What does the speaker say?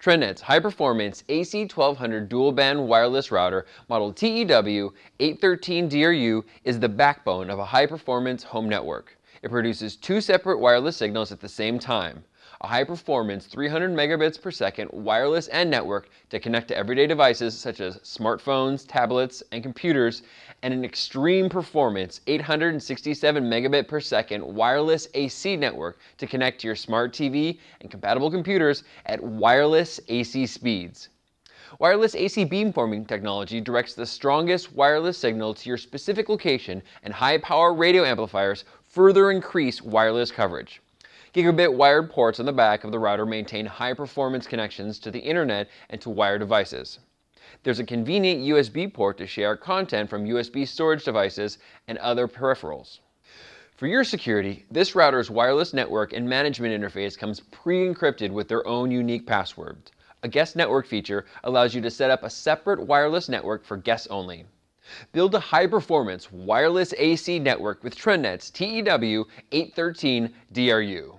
TrendNet's high-performance AC1200 dual-band wireless router model TEW813DRU is the backbone of a high-performance home network. It produces two separate wireless signals at the same time, a high-performance 300 megabits per second wireless N network to connect to everyday devices such as smartphones, tablets, and computers, and an extreme performance 867 megabit per second wireless AC network to connect to your smart TV and compatible computers at wireless AC speeds. Wireless AC beamforming technology directs the strongest wireless signal to your specific location and high power radio amplifiers further increase wireless coverage. Gigabit wired ports on the back of the router maintain high performance connections to the internet and to wired devices. There's a convenient USB port to share content from USB storage devices and other peripherals. For your security, this router's wireless network and management interface comes pre-encrypted with their own unique password. A guest network feature allows you to set up a separate wireless network for guests only. Build a high-performance wireless AC network with TrendNet's TEW813 DRU.